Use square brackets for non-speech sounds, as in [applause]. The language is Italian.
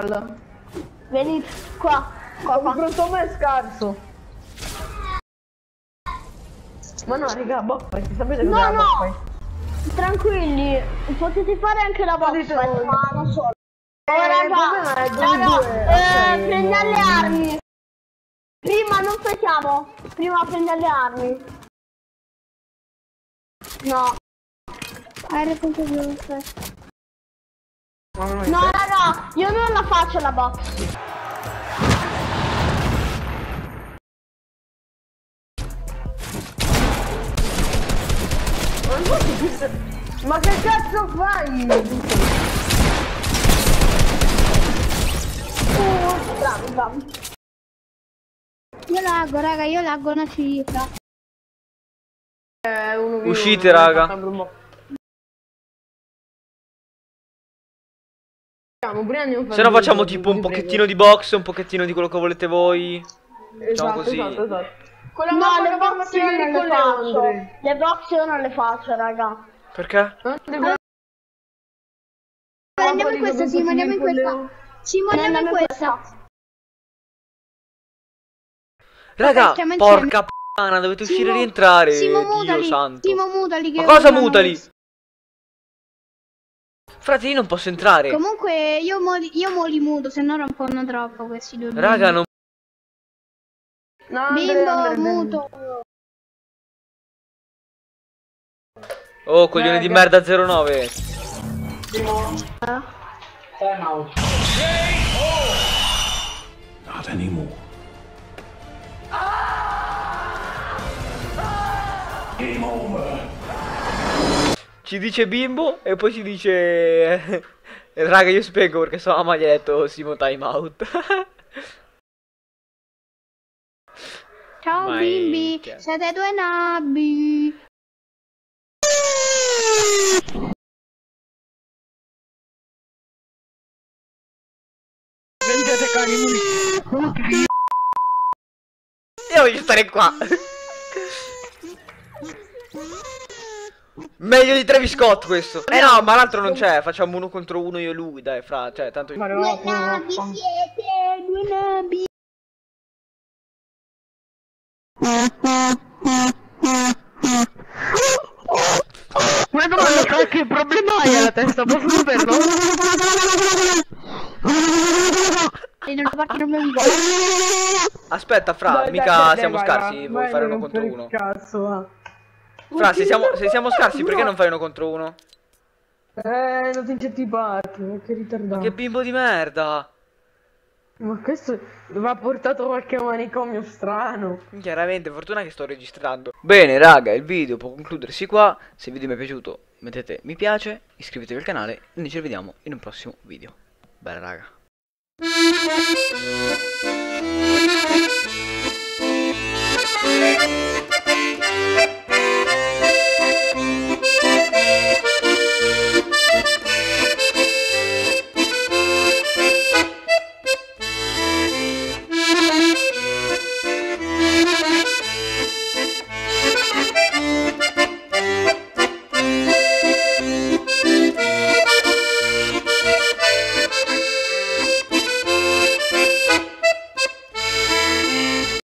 Mongral. Venite qua, qua, qua. Confronto a me è scarso. Ma no, raga, box sapete No, cos'è la no. box Tranquilli, potete fare anche la box Potete- ma non solo. Eh, Oh, problema è raga, due raga, due, eh, ok. prendi alle armi. Prima non feciamo, prima prendi alle armi. No. Hai responsabilità. Ma non è No, io non la faccio la box. Ma che cazzo fai? Uh, bravo, bravo. Io laggo, raga, io laggo una cifra. Eh, Uscite, raga. Facciamo, prima andiamo a fare Se no facciamo tipo un pochettino di box, un pochettino di quello che volete voi. Esatto, così. esatto, esatto. Con la No, le box io non le faccio. Le box io non le faccio, raga. Perché? Non devo- Andiamo in questa, Simo, andiamo in questa. Simo, andiamo in questa. Raga, porca p***ana, dovete uscire e Simo- rientrare. Simo, Dio mutali. santo. Simo, mutali. Che Ma cosa mutali? Frate, io non posso entrare. Comunque, io mo, io mo li muto, se no rompono troppo questi due. Raga, non... No, Bimbo, Andrea, muto. Oh, coglione di Raga. merda 09. Not anymore. Game over. Ci dice bimbo e poi ci dice... [laughs] Raga, io spengo perché sua mamma gli ha detto Simo time out. [laughs] Ciao Ma bimbi, minchia. siete due nabbi. Prendete cani, Io voglio stare qua. [laughs] Meglio di Travis Scott questo. Eh no, ma l'altro non c'è. Facciamo uno contro uno io e lui, dai, fra. Cioè, tanto... Ma Due no, nabbi no, siete, due nabbi. Ma domanda, che problema hai alla testa? Posso saperlo? E Aspetta, fra, Dai, mica dai, dai, siamo vai, scarsi. vai, Vuoi vai, fare uno contro uno? Cazzo, va. Fra, se siamo, se siamo scarsi, perché non fai uno contro uno? Eh, non ti incentivarti, ma che ritardato. Che bimbo di merda. Ma questo mi ha portato qualche manicomio strano. Chiaramente, fortuna che sto registrando. Bene, raga, il video può concludersi qua. Se il video mi è piaciuto, mettete mi piace, iscrivetevi al canale e noi ci vediamo in un prossimo video. Bella, raga.